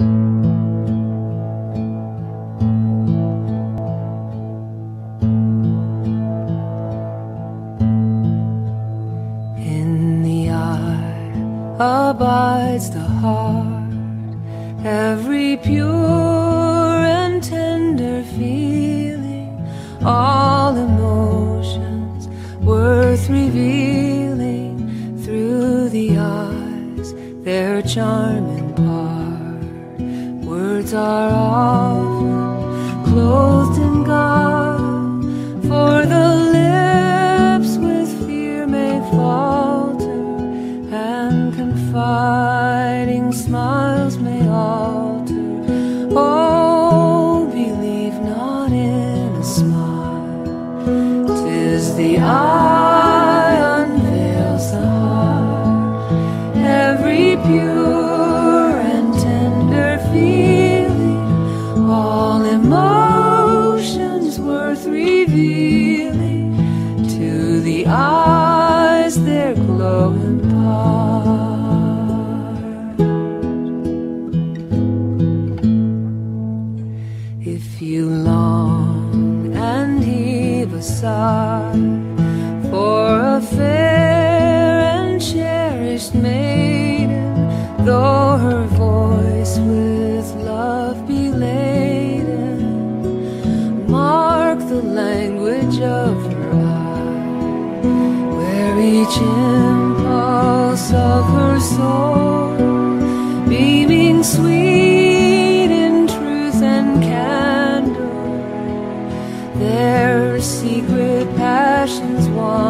In the eye abides the heart, every pure and tender feeling, all emotions worth revealing through the eyes, their charm. Words are often clothed in garb, for the lips with fear may falter, and confiding smiles may alter. Oh, believe not in a smile. Tis the eye unveils the heart, every pure emotions worth revealing. To the eyes their glow impart. If you long and heave a sigh each impulse of her soul, beaming sweet in truth and candor, their secret passions wander,